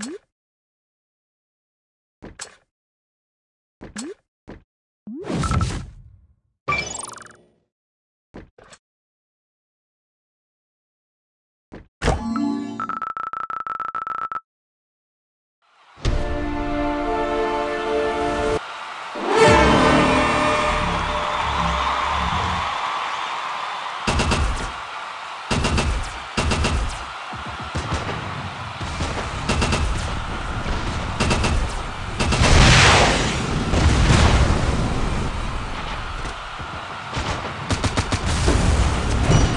Mm-hmm.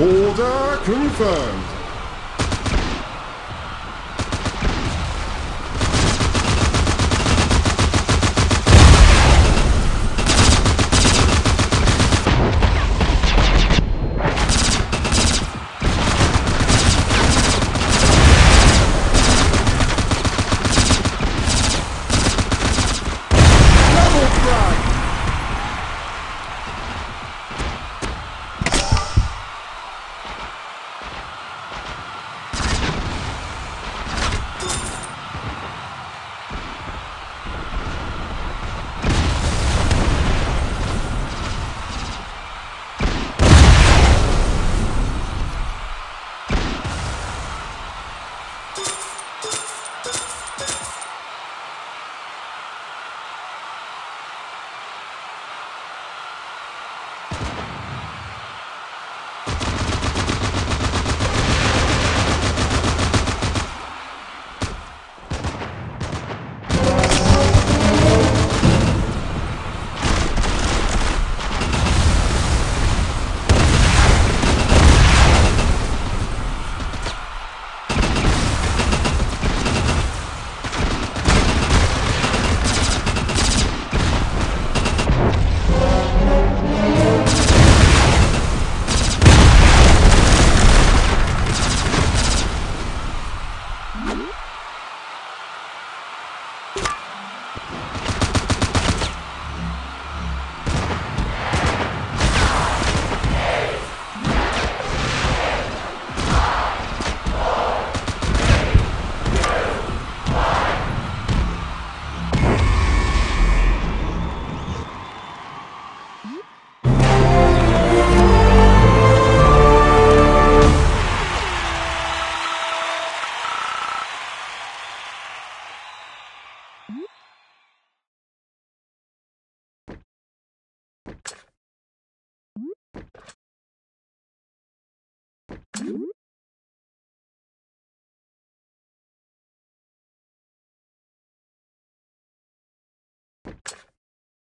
Order confirmed.